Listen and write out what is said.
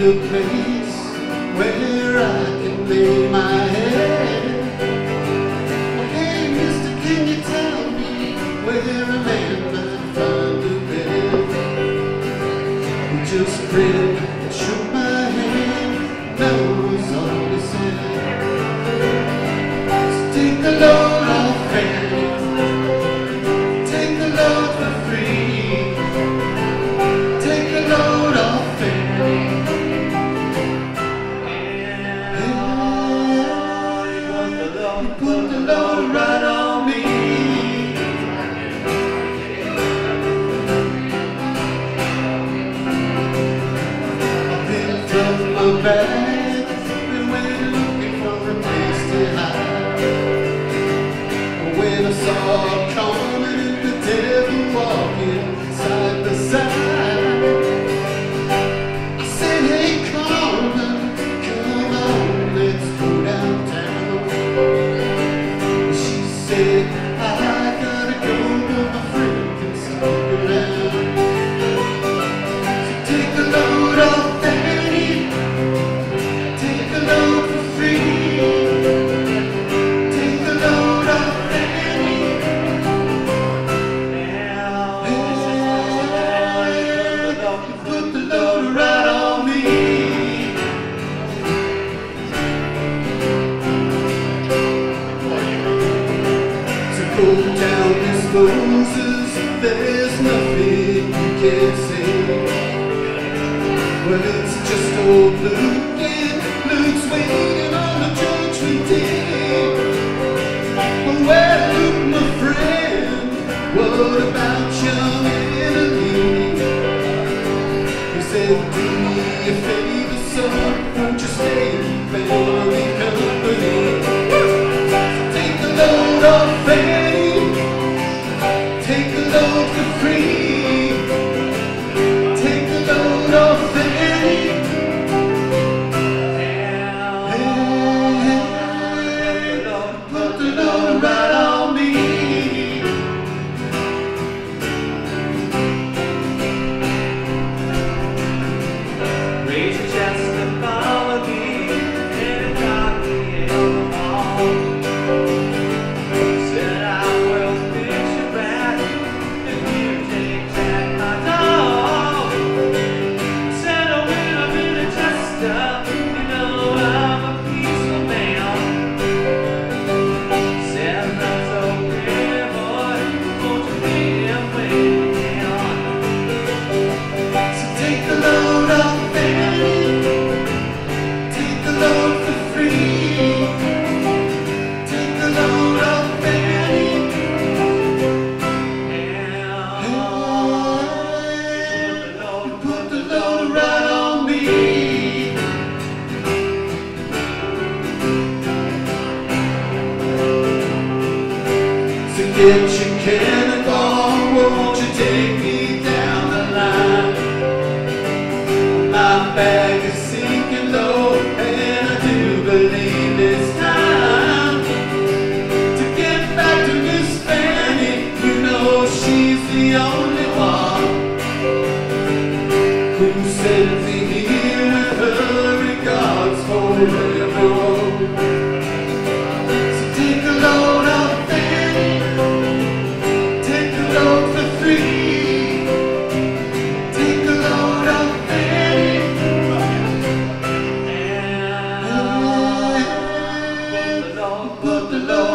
the pain Old town disposes, there's nothing you can't say. Well, it's just old Luke and Luke's waiting on the judgment day. But where Luke, my friend, what about your enemy? He said, do me a favor, son, won't you stay, family? get your cannon on, won't you take me down the line? My bag is sinking low, and I do believe it's time to get back to Miss Fanny. You know she's the only one who sends me here with her regards for me. love.